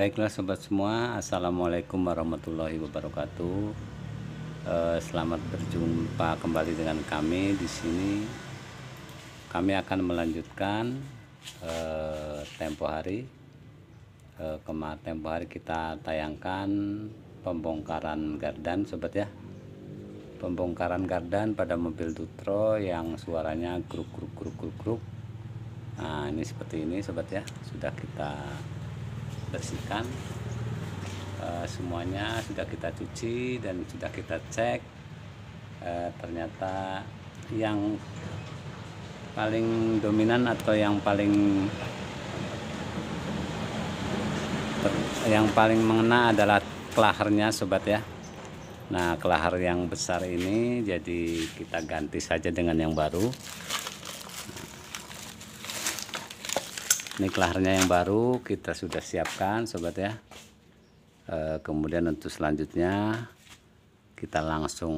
Baiklah sobat semua, Assalamualaikum warahmatullahi wabarakatuh. Eh, selamat berjumpa kembali dengan kami di sini. Kami akan melanjutkan eh, tempo hari. Eh, kemarin tempo hari kita tayangkan pembongkaran gardan, sobat ya. Pembongkaran gardan pada mobil Dutro yang suaranya gruk. Nah ini seperti ini sobat ya, sudah kita bersihkan uh, semuanya. Sudah kita cuci dan sudah kita cek uh, ternyata yang paling dominan atau yang paling yang paling mengena adalah kelaharnya sobat ya. Nah kelahar yang besar ini jadi kita ganti saja dengan yang baru ini kelaharnya yang baru kita sudah siapkan sobat ya. E, kemudian untuk selanjutnya kita langsung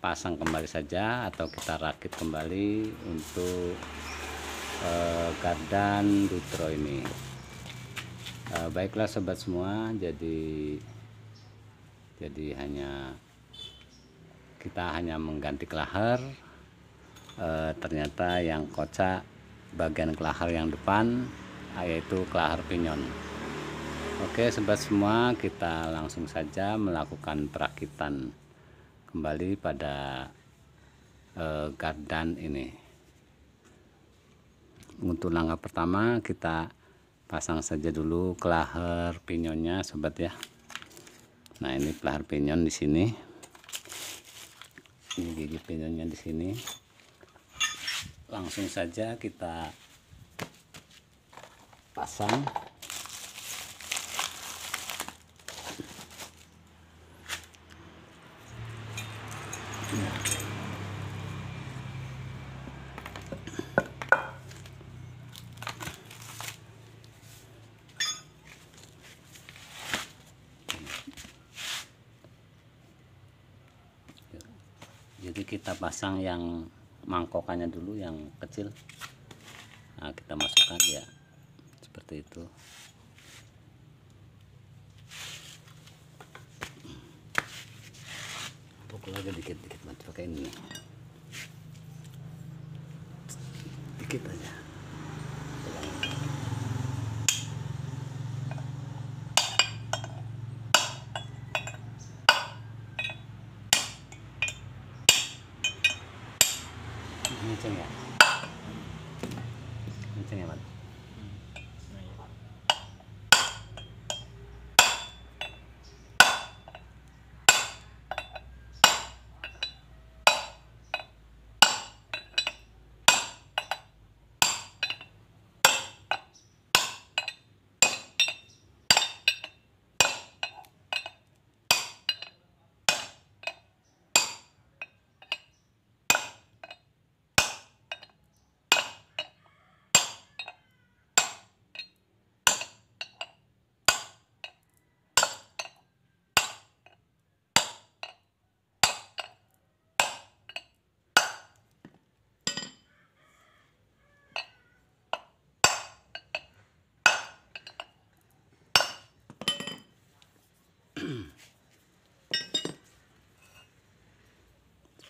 pasang kembali saja atau kita rakit kembali untuk e, gardan dutro ini. E, baiklah sobat semua jadi jadi hanya kita hanya mengganti kelahar e, ternyata yang kocak bagian kelahar yang depan yaitu kelahar pinyon. Oke sobat semua kita langsung saja melakukan perakitan kembali pada eh, gardan ini. Untuk langkah pertama kita pasang saja dulu kelahar pinyonnya sobat ya. Nah ini kelahar pinyon di sini. Ini gigi pinyonnya di sini langsung saja kita pasang. Jadi kita pasang yang mangkokannya dulu yang kecil. Nah kita masukkan ya. Seperti itu. Pukul aja dikit-dikit pakai ini. Dikit aja kenceng ya kenceng ya mat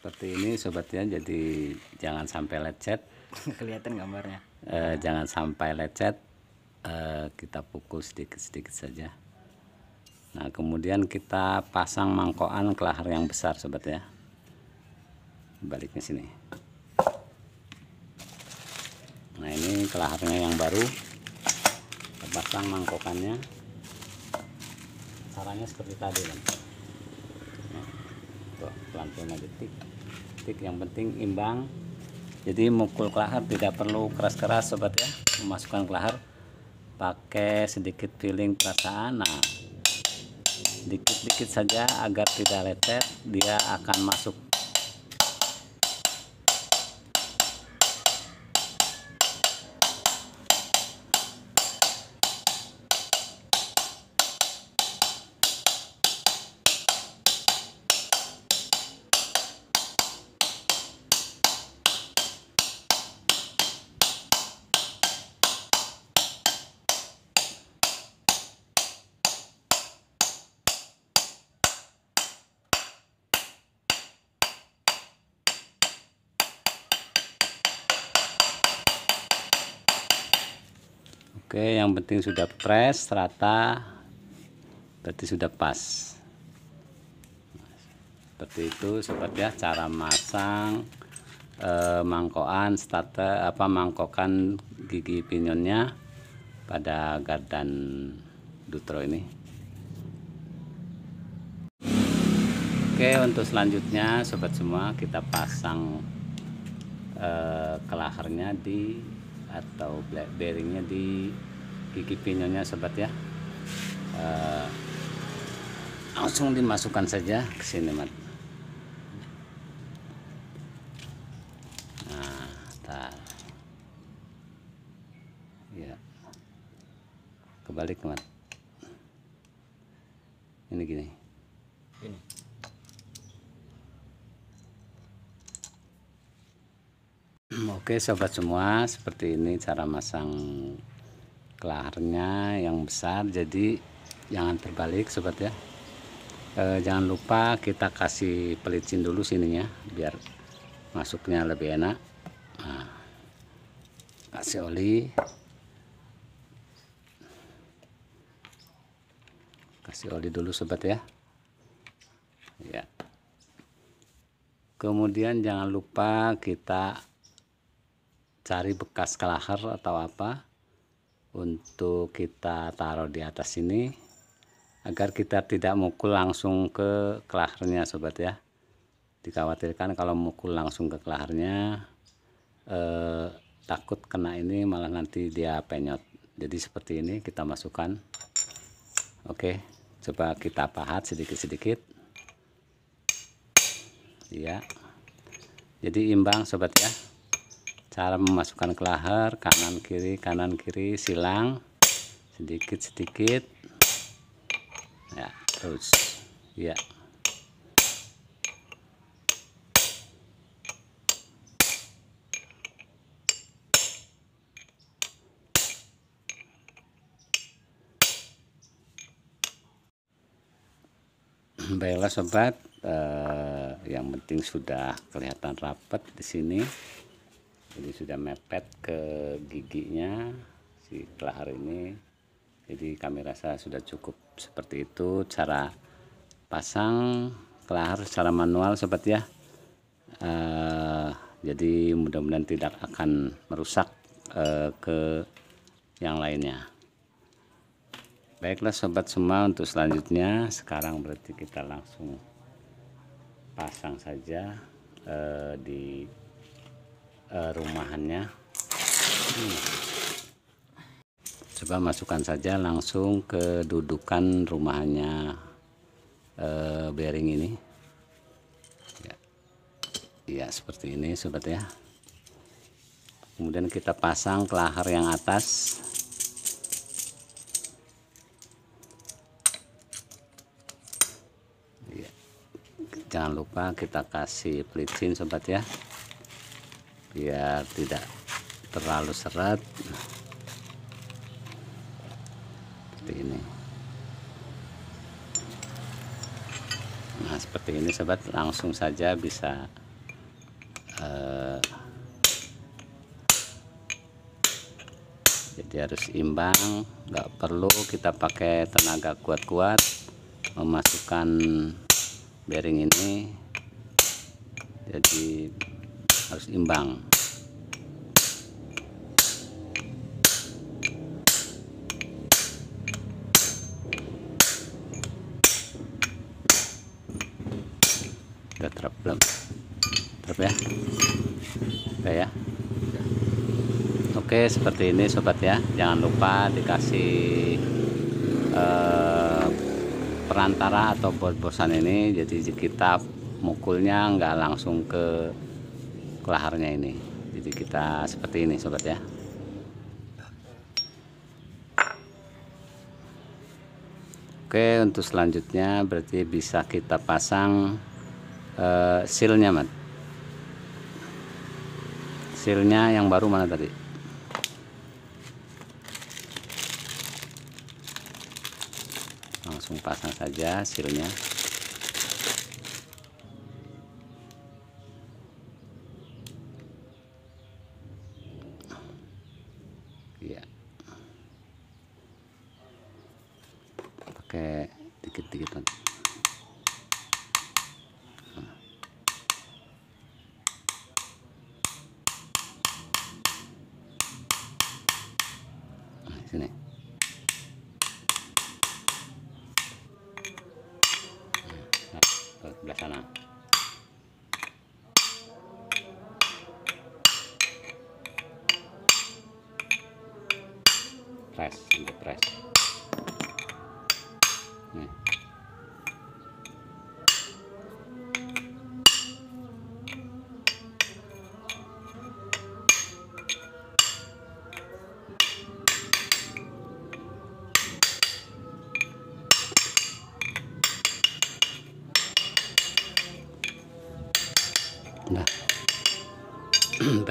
seperti ini sobat ya jadi jangan sampai lecet. Kelihatan gambarnya. Eh, jangan sampai lecet. Eh, kita pukul sedikit-sedikit saja. Nah kemudian kita pasang mangkokan kelahar yang besar sobat ya baliknya sini. Nah ini kelaharnya yang baru. Kita pasang mangkokannya. Caranya seperti tadi kan? Pelan-pelan aja tik tik yang penting imbang. Jadi mukul kelahar tidak perlu keras-keras sobat ya. Memasukkan kelahar pakai sedikit feeling perasaan. Nah dikit-dikit saja agar tidak lecet dia akan masuk Oke yang penting sudah press rata berarti sudah pas. Seperti itu sobat ya cara masang eh, mangkokan starter apa mangkokan gigi pinionnya pada gardan dutro ini. Oke untuk selanjutnya sobat semua kita pasang eh, kelaharnya di atau black bearingnya di gigi pinyonya sobat ya. Uh, langsung dimasukkan saja ke sini mat. Nah tar. ya. Kebalik mat. Ini gini. Ini. Oke sobat semua seperti ini cara masang kelaharnya yang besar jadi jangan terbalik sobat ya. E, jangan lupa kita kasih pelicin dulu sininya biar masuknya lebih enak. Nah, kasih oli. Kasih oli dulu sobat ya. Ya. Kemudian jangan lupa kita cari bekas kelahar atau apa untuk kita taruh di atas ini agar kita tidak mukul langsung ke kelaharnya sobat ya. Dikhawatirkan kalau mukul langsung ke kelaharnya eh, takut kena ini malah nanti dia penyot. Jadi seperti ini kita masukkan. Oke coba kita pahat sedikit-sedikit. Ya jadi imbang sobat ya cara memasukkan kelahar kanan kiri kanan kiri silang. Sedikit sedikit. Ya terus. Ya. Baiklah sobat. Eh, yang penting sudah kelihatan rapat di sini jadi sudah mepet ke giginya si kelahar ini. Jadi kami rasa sudah cukup seperti itu. Cara pasang kelahar secara manual sobat ya. Uh, jadi mudah-mudahan tidak akan merusak uh, ke yang lainnya. Baiklah sobat semua untuk selanjutnya. Sekarang berarti kita langsung pasang saja uh, di uh, rumahannya hmm. coba masukkan saja langsung ke dudukan rumahannya uh, bearing ini ya. ya seperti ini sobat ya kemudian kita pasang kelahar yang atas ya. jangan lupa kita kasih pelicin sobat ya biar tidak terlalu seret. Seperti ini. Nah seperti ini sobat. Langsung saja bisa uh, jadi harus imbang. Nggak perlu kita pakai tenaga kuat-kuat. Memasukkan bearing ini. Jadi harus imbang. Udah terap belum? Terap ya? Udah ya? Oke seperti ini sobat ya. Jangan lupa dikasih eh, perantara atau bos-bosan ini. Jadi kita mukulnya nggak langsung ke kelaharnya ini. Jadi kita seperti ini sobat ya. Oke untuk selanjutnya berarti bisa kita pasang uh, sealnya mat. Sealnya yang baru mana tadi? Langsung pasang saja sealnya pakai dikit-dikitan.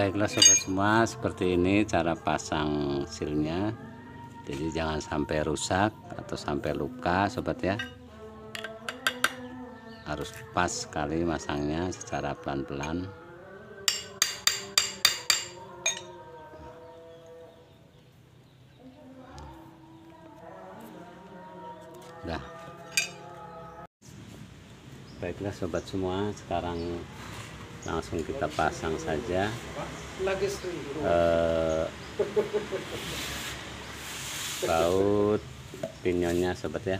Baiklah sobat semua, seperti ini cara pasang silnya. Jadi jangan sampai rusak atau sampai luka, sobat ya. Harus pas sekali masangnya secara pelan-pelan. Baiklah sobat semua, sekarang langsung kita pasang saja. Eh, baut pinionnya sobat ya.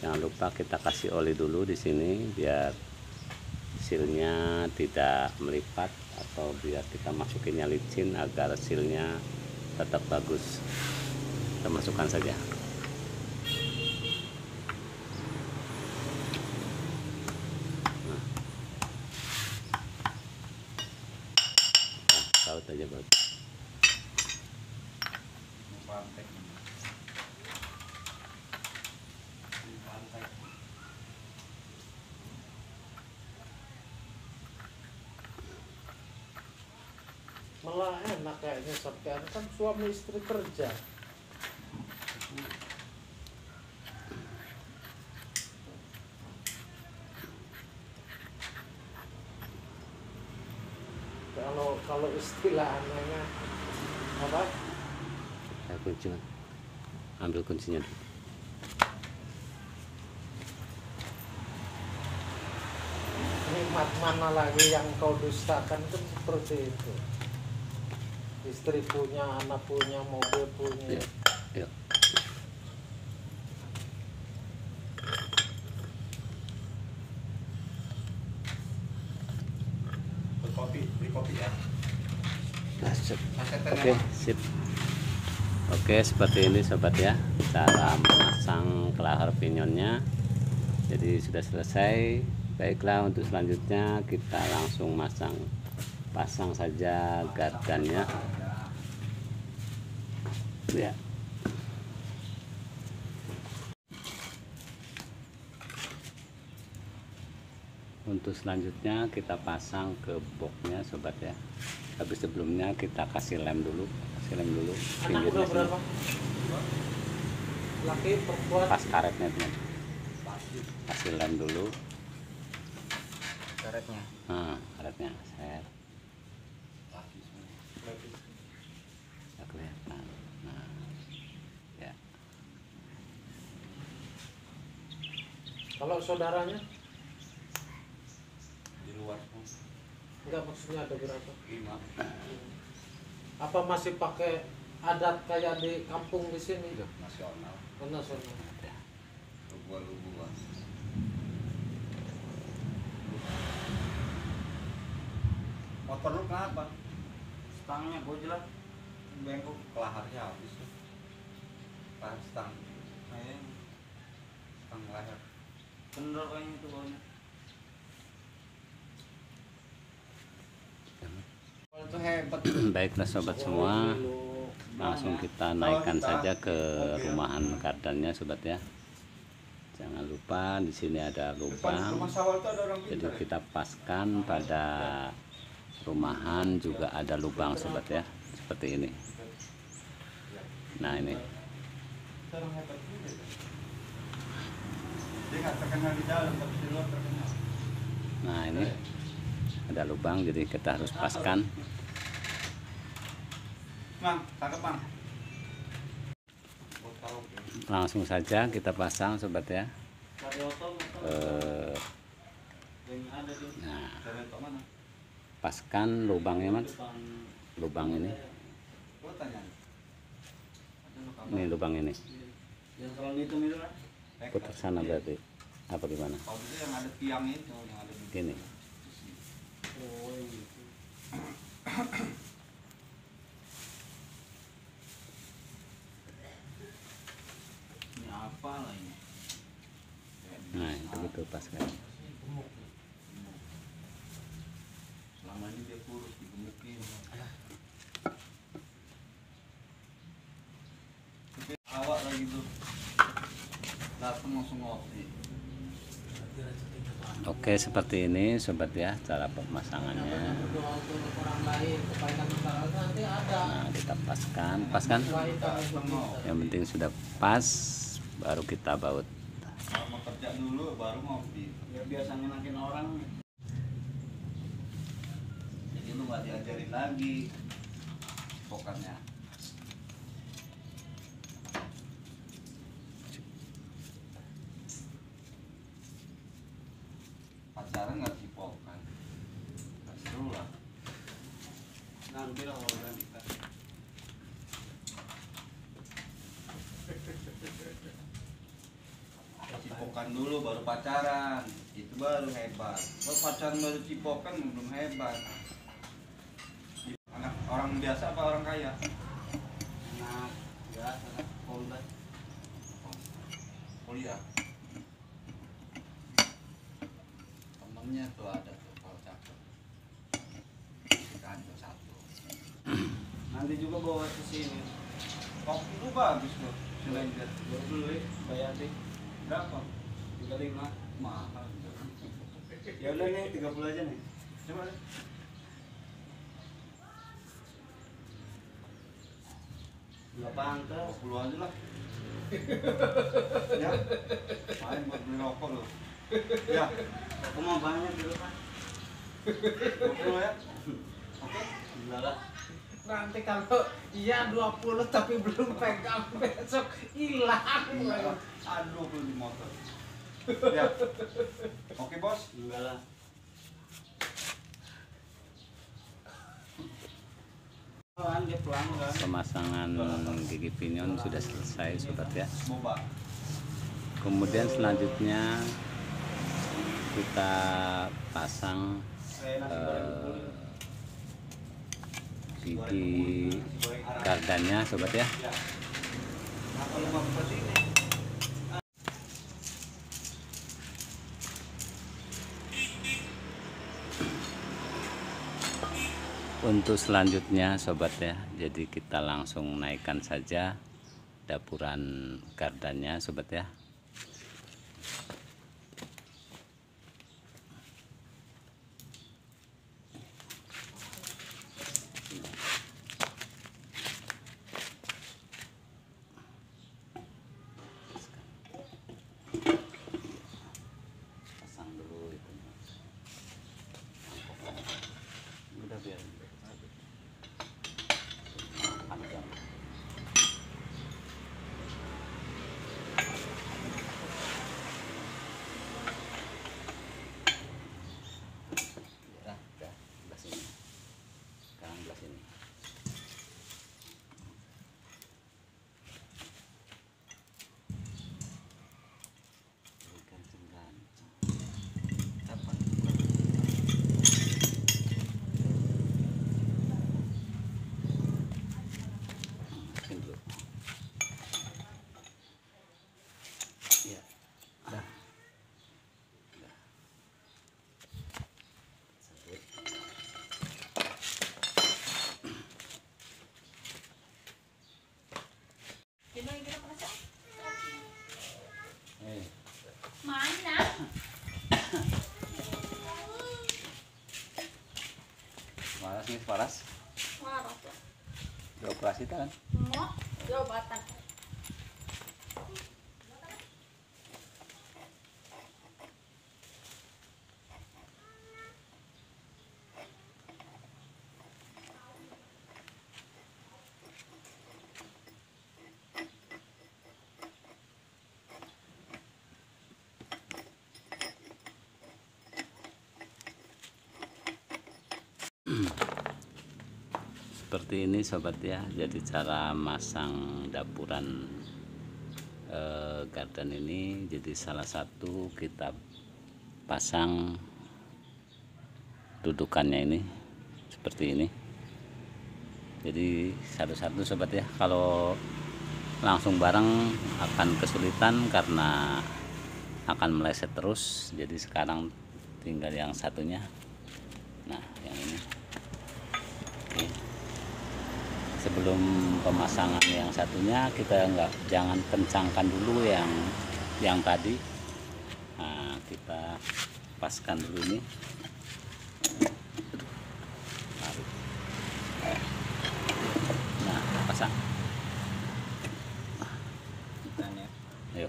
Jangan lupa kita kasih oli dulu di sini biar silnya tidak melipat atau biar kita masukinnya licin agar silnya tetap bagus. Kita masukkan saja nah, baut aja baut malah enak kayaknya sampean kan suami kalau kalau istilah anehnya apa? Saya kunci ambil kuncinya dulu. nikmat mana lagi yang kau dustakan? Kan seperti itu istri punya anak punya mobil punya. Kopi, beli kopi ya. Nah, sip. Sasetan Oke, sip. Oke, seperti ini sobat ya. Cara memasang kelahar pinyonnya. Jadi sudah selesai. Baiklah untuk selanjutnya kita langsung masang pasang saja gardannya. Ya. Untuk selanjutnya kita pasang ke boxnya sobat ya. Tapi sebelumnya kita kasih lem dulu, kasih lem dulu pinggirnya sini. Pas karetnya teman. Kasih lem dulu. karetnya. Nah, karetnya set. Nggak kelihatan. Nah, ya. Kalau saudaranya Di luar enggak maksudnya ada berapa lima. apa masih pakai adat kayak di kampung di sini Nasional. Oh, nasional Ya. Lubuan-lubuan. Motor lu kenapa? Stangnya gojlak. Bengkok kelaharnya habis. Pas stang. Kayaknya stang leher. Bener itu baunya. Baiklah sobat semua, langsung kita naikkan saja ke rumahan kardannya sobat ya. Jangan lupa di sini ada lubang. rumah sawal itu ada orang Jadi ya? kita paskan pada rumahan juga ada lubang sobat ya, seperti ini. Nah ini, Orang hebat juga. Dia nggak terkenal di dalam, tapi di luar terkenal. nah ini ada lubang, jadi kita harus paskan. Mang, tangkap mang. Gua tahu. Langsung saja kita pasang sobat ya. Eh, nah, paskan lubangnya mas, lubang ini, ini lubang ini. Yang itu. Putar sana berarti. apa gimana Kalau itu yang ada tiang itu yang ada di gini Oh, gitu. Ini apa lah ini? nah itu gitu pas kan Selama ini dia kurus digemukin. Awak lagi tuh. Oke seperti ini sobat ya cara pemasangannya nah kita paskan paskan yang penting sudah pas baru kita baut dulu baru ngopi. Ya biasa ngenakin orang. Jadi lu gak diajarin lagi pokoknya. Pacaran nggak cipokan. Nggak seru lah. Nanti lah kalau udah nikah. cipokan dulu baru pacaran itu baru hebat kalau pacaran baru cipokan belum hebat anak orang biasa apa orang kaya anak biasa anak kuliah kuliah temennya tuh ada tuh kalau cakep. Kantor satu. Nanti juga bawa ke sini. kopi lu bagus loh selain dia. Baru beli, bayar deh. berapa? 35. mahal. Ya udah nih, 30 aja nih. coba deh Dua pangkas. 20 aja lah. Ya. Main buat beli rokok lo ya Aku mau banyak dulu kan. 20 ya oke lah. Nanti kalau iya 20 tapi belum pegang besok hilang. Iya. aduh beli di motor ya oke bos Enggak lah. Kan pulang kan. pemasangan gigi pinion sudah selesai sobat ya kemudian selanjutnya kita pasang goreng eh, gigi gardannya sobat ya. Untuk selanjutnya sobat ya jadi kita langsung naikkan saja dapuran gardannya sobat ya kan seperti ini sobat ya. Jadi cara masang dapuran eh, garden ini jadi salah satu kita pasang dudukannya ini seperti ini. Jadi satu-satu sobat ya. Kalau langsung bareng akan kesulitan karena akan meleset terus. Jadi sekarang tinggal yang satunya. Nah yang ini. Oke. Sebelum pemasangan yang satunya kita nggak jangan kencangkan dulu yang yang tadi. Nah kita paskan dulu ini Taruh. nah pasang Bukan ya. ayo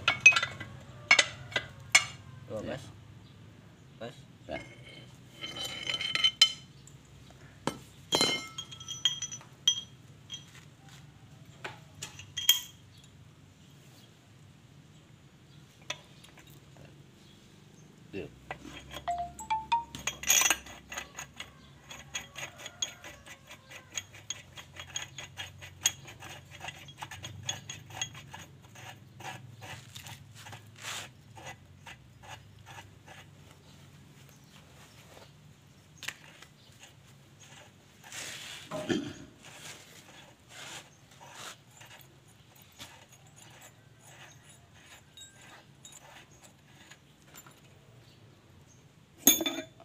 Tuh, Ya. Bas. Bas. Dah. Yuk.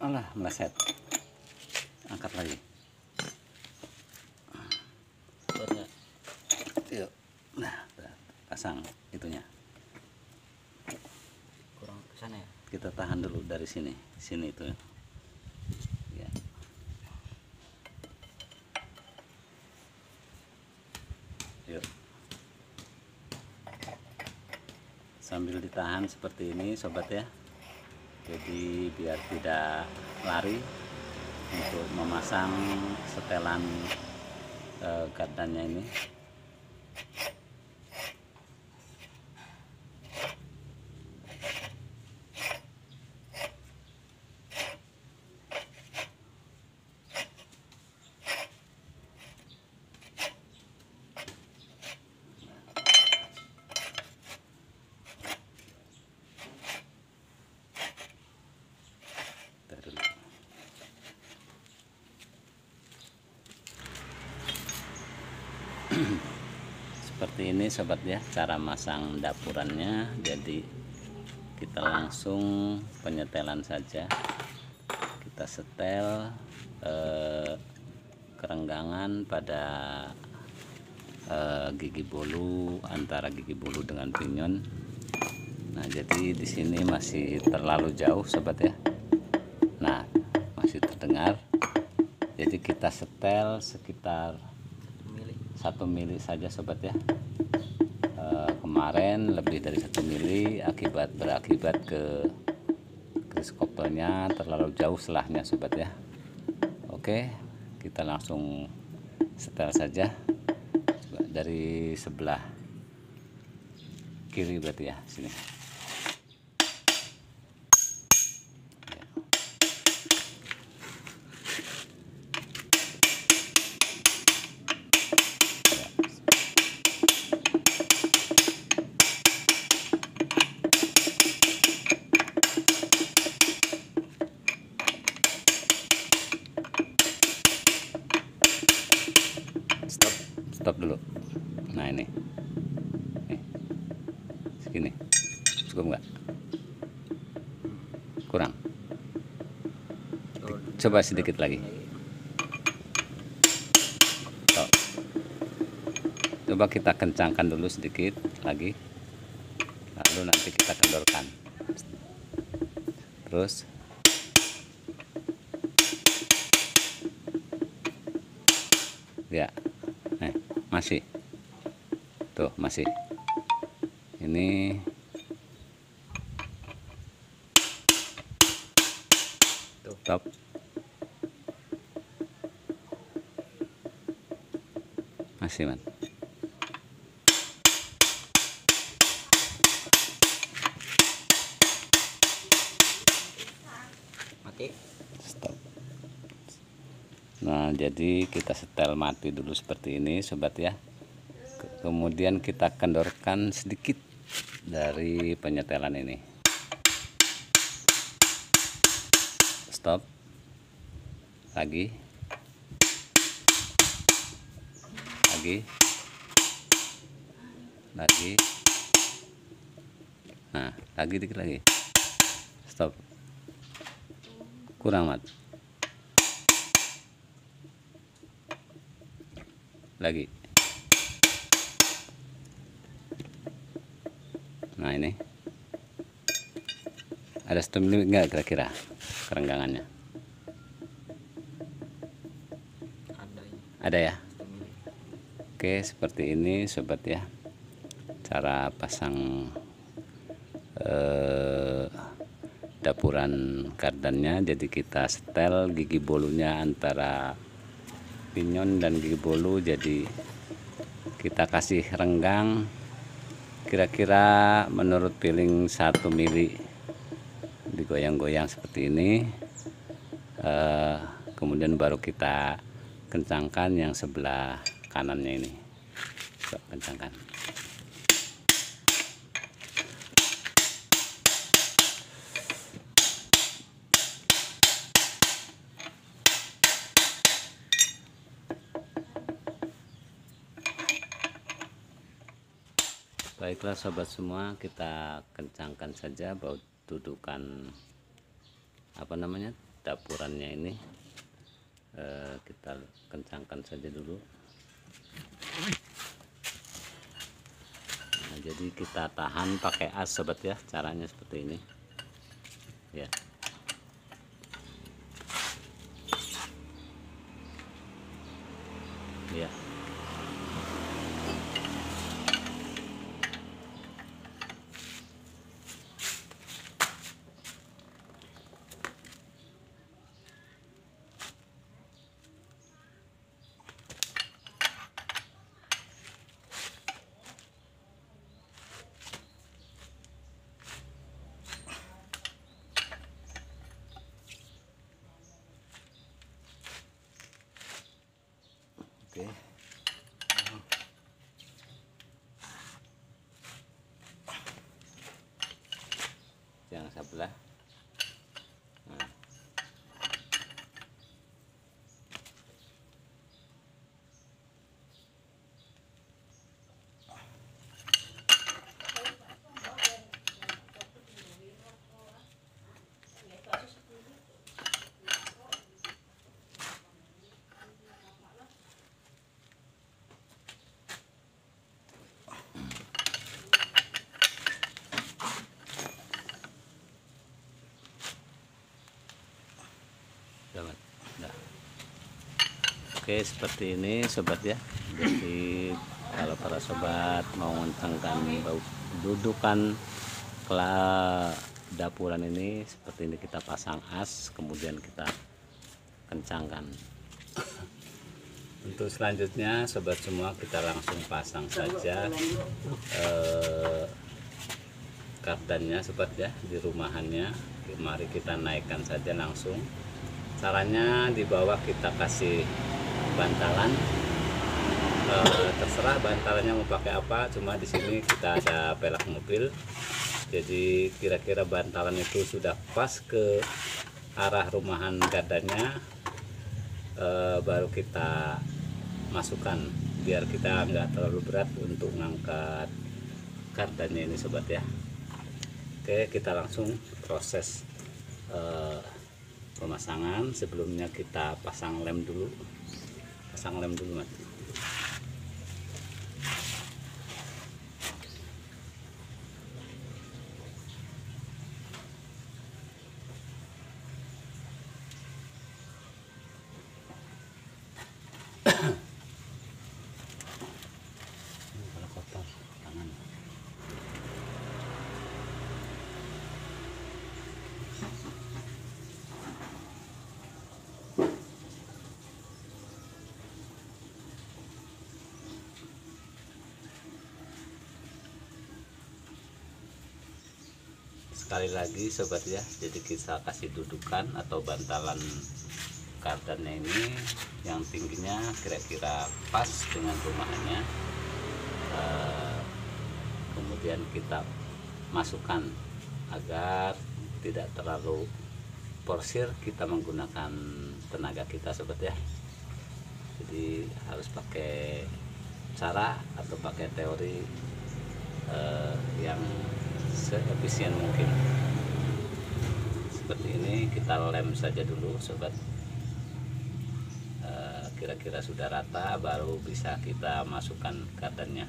Alah, meleset. Angkat lagi. Yuk. Nah, udah. pasang itunya. Kurang ke sana ya. Kita tahan dulu dari sini. Sini itu. Ya. Yuk. Sambil ditahan seperti ini, sobat ya. Jadi biar tidak lari untuk memasang setelan eh, gardannya ini. Bentar dulu. Seperti ini sobat ya cara masang dapurannya. Jadi kita langsung penyetelan saja. Kita setel eh, kerenggangan pada eh, gigi bolu antara gigi bolu dengan pinyon. Nah, jadi di sini masih terlalu jauh sobat ya. Nah, masih terdengar. Jadi kita setel sekitar. Satu mili saja sobat ya. Eh, kemarin lebih dari satu mili akibat berakibat ke kris kopelnya terlalu jauh selahnya sobat ya. Oke, kita langsung setel saja dari sebelah kiri berarti ya sini. Coba sedikit lagi. Coba kita kencangkan dulu sedikit lagi. Lalu nanti kita kendorkan. Terus. Ya. Eh, masih. Tuh masih. Ini. Stop masih man Mati. stop. Nah jadi kita setel mati dulu seperti ini sobat ya. Ke- kemudian kita kendorkan sedikit dari penyetelan ini. Stop. Lagi lagi. Lagi. Nah lagi dikit lagi. Stop. Kurang mat. Lagi. Nah ini. Ada stop limit nggak kira-kira kerenggangannya? Ada ya. Mili Oke, seperti ini sobat ya. Cara pasang eh, dapuran kardannya. Jadi kita setel gigi bolunya antara pinyon dan gigi bolu. Jadi kita kasih renggang kira-kira menurut feeling 1 mili digoyang-goyang seperti ini. Eh, kemudian baru kita kencangkan yang sebelah kanannya ini. Coba kencangkan. Baiklah sobat semua kita kencangkan saja bau dudukan apa namanya dapurannya ini. Eh, kita kencangkan saja dulu nah, jadi kita tahan pakai as sobat ya caranya seperti ini. Ya oke yang sebelah nah. Dapat. Dah. Oke seperti ini sobat ya. Jadi kalau para sobat mau mengencangkan bau dudukan dapuran ini seperti ini kita pasang as kemudian kita kencangkan. Untuk selanjutnya sobat semua kita langsung pasang saja eh, kardannya sobat ya di rumahannya. Mari kita naikkan saja langsung. Caranya di bawah kita kasih bantalan. Eh, terserah bantalannya mau pakai apa cuma di sini kita ada pelak mobil. Jadi kira-kira bantalan itu sudah pas ke arah rumahan gardannya eh, baru kita masukkan biar kita nggak terlalu berat untuk mengangkat gardannya ini sobat ya. Oke kita langsung proses eh, pemasangan. Sebelumnya kita pasang lem dulu pasang lem dulu mas Ini kalau kotor tangan sekali lagi sobat ya. Jadi kita kasih dudukan atau bantalan kardannya ini yang tingginya kira-kira pas dengan rumahannya Eh, kemudian kita masukkan agar tidak terlalu porsir kita menggunakan tenaga kita sobat ya. Jadi harus pakai cara atau pakai teori eh, yang seefisien mungkin. Seperti ini kita lem saja dulu sobat. Eh, kira-kira sudah rata baru bisa kita masukkan gardannya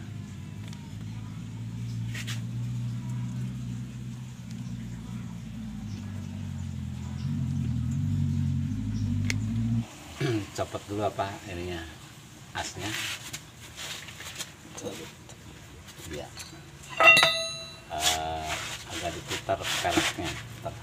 copot dulu apa ininya asnya. ya agak diputar peleknya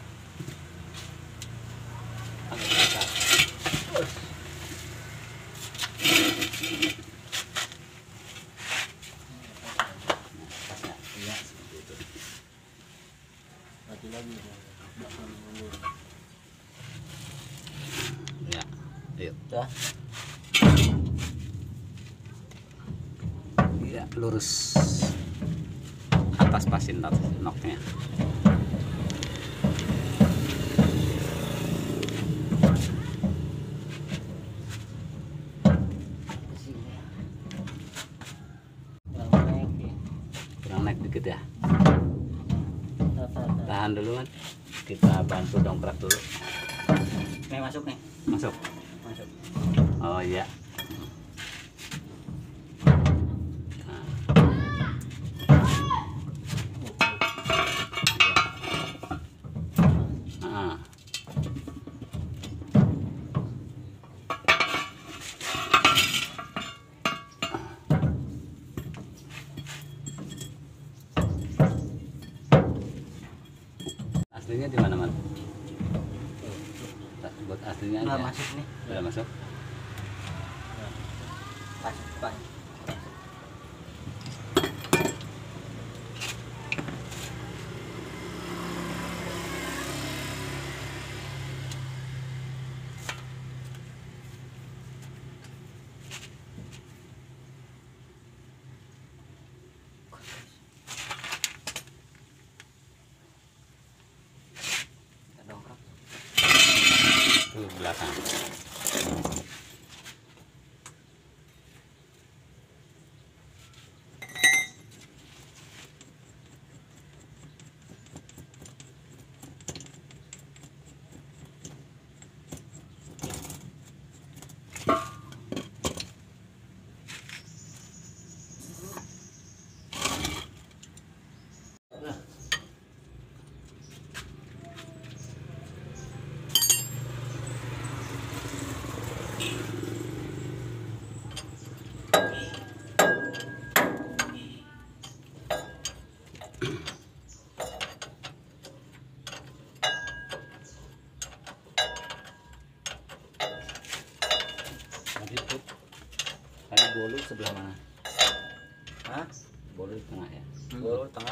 sebelah mana Hah? bolu tengah ya Bolu tengah.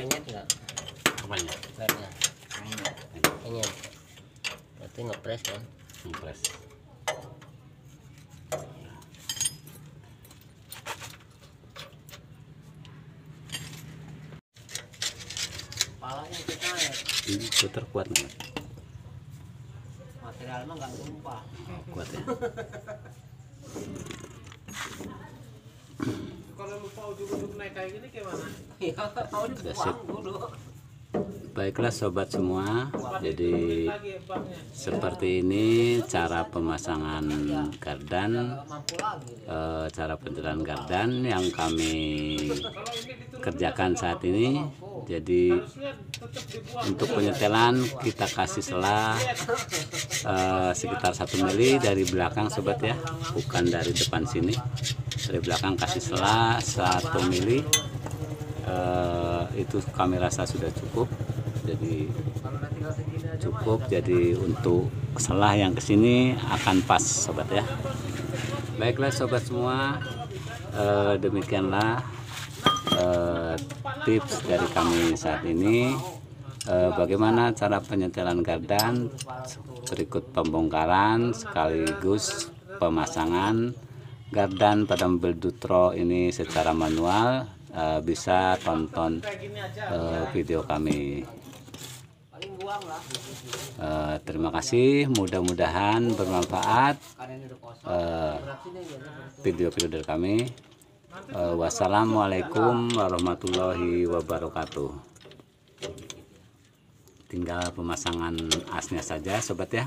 Penyet nggak? apanya Lemnya. Penyet. Berarti ngepres kan? ngepres Palanya kita ya. ini putar kuat nggak Material mah nggak tumpah. oh, kuat ya Kalau lupa ujung-ujung naik kayak gini gimana? Iya, tahu Udah dibuang Baiklah sobat semua, jadi seperti ini cara pemasangan gardan, eh, cara penjelan gardan yang kami kerjakan saat ini. Jadi untuk penyetelan kita kasih selah eh, sekitar satu mili dari belakang sobat ya, bukan dari depan sini. Dari belakang kasih selah satu mili. Eh, itu kami rasa sudah cukup. Jadi cukup. Jadi untuk selah yang ke sini akan pas sobat ya. Baiklah sobat semua. Eh, demikianlah eh, tips dari kami saat ini. Eh, bagaimana cara penyetelan gardan berikut pembongkaran sekaligus pemasangan gardan pada mobil Dutro ini secara manual Eh, bisa tonton eh, video kami. Eh, terima kasih, mudah-mudahan bermanfaat video-video dari kami. Eh, wassalamualaikum warahmatullahi wabarakatuh. Tinggal pemasangan asnya saja, sobat ya.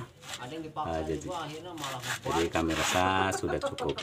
Ah, jadi- Jadi kami rasa sudah cukup.